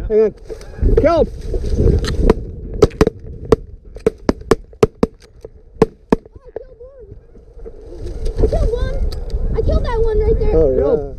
Hang on. Kill. I killed one. I killed that one right there. Oh, yeah.